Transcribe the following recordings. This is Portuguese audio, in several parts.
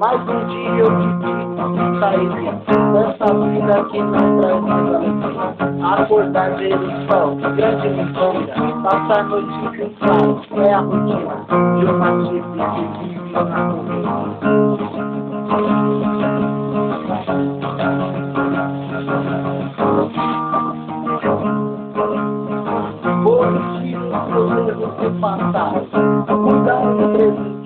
Mais um dia eu te sairia dessa vida que não traz mais alegria. Acordar, ver o sol, grande mentira. Passar noite cansado, é a rotina de uma chipe que vive na os meus erros do passado, mudar o presente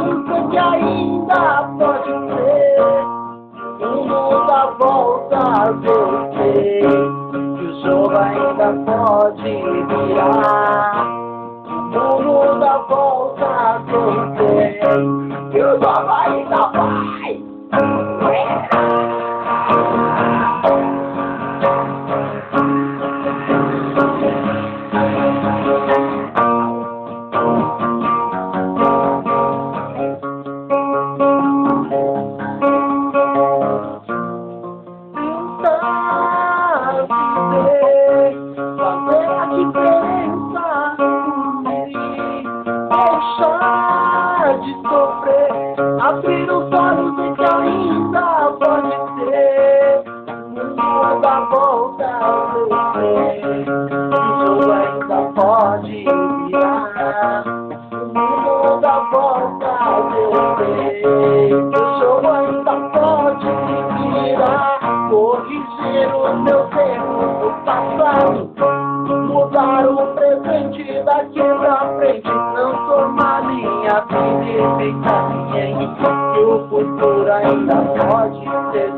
ver que ainda pode ser, o mundo dá volta a você, que o jogo ainda pode virar, Fazer a diferença deixar de sofrer, abrir os olhos e que ainda pode ser, o mundo dá volta a você, o jogo ainda pode virar, o mundo dá volta a você, o jogo ainda pode virar, corrigir os meus presente daqui pra frente, transformar minha vida e ficar em que o futuro ainda pode ser.